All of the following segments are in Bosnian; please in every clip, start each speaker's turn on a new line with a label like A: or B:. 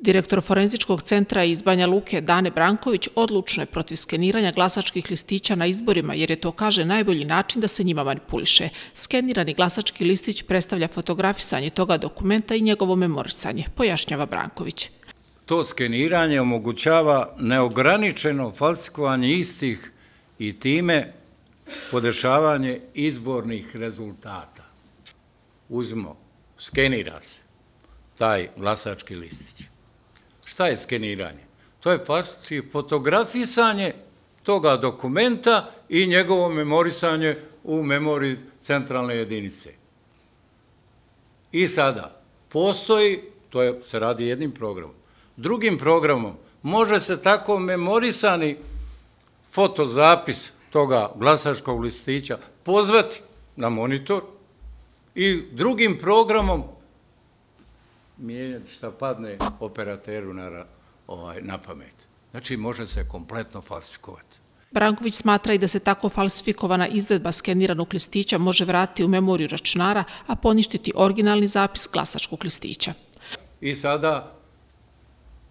A: Direktor Forenzičkog centra iz Banja Luke Dane Branković odlučno je protiv skeniranja glasačkih listića na izborima jer je to, kaže, najbolji način da se njima manipuliše. Skenirani glasački listić predstavlja fotografisanje toga dokumenta i njegovo memorisanje, pojašnjava Branković.
B: To skeniranje omogućava neograničeno falsikovanje istih i time podešavanje izbornih rezultata. Uzmo, skenira se taj glasački listić. Šta je skeniranje? To je fotografisanje toga dokumenta i njegovo memorisanje u memoriji centralne jedinice. I sada, postoji, to je, se radi jednim programom, drugim programom može se tako memorisani fotozapis toga glasačkog listića pozvati na monitor i drugim programom mijenjati šta padne operateru na, ovaj, na pamet. Znači, može se kompletno falsifikovati.
A: Branković smatra i da se tako falsifikovana izvedba skeniranog listića može vratiti u memoriju računara, a poništiti originalni zapis glasačkog listića.
B: I sada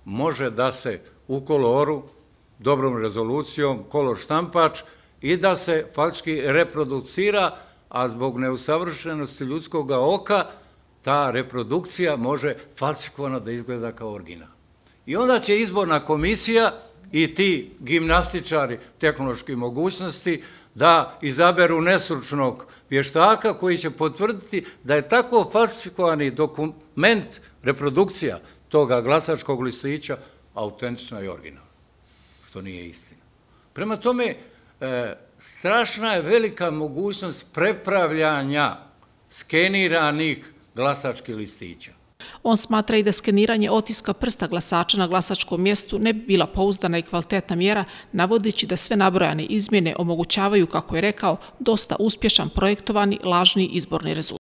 B: može da se u koloru, dobrom rezolucijom, kolor štampač i da se faktički reproducira, a zbog neusavršenosti ljudskog oka, ta reprodukcija može falsifikovano da izgleda kao original. I onda će izborna komisija i ti gimnastičari tehnološke mogućnosti da izaberu nesručnog vještaka koji će potvrditi da je tako falsifikovani dokument, reprodukcija toga glasačkog listića autentična i originalna, što nije istina. Prema tome, e, strašna je velika mogućnost prepravljanja skeniranih glasačkih listića.
A: On smatra i da skeniranje otiska prsta glasača na glasačkom mjestu ne bi bila pouzdana i kvalitetna mjera, navodeći da sve nabrojane izmjene omogućavaju, kako je rekao, dosta uspješan projektovani lažni izborni rezultat.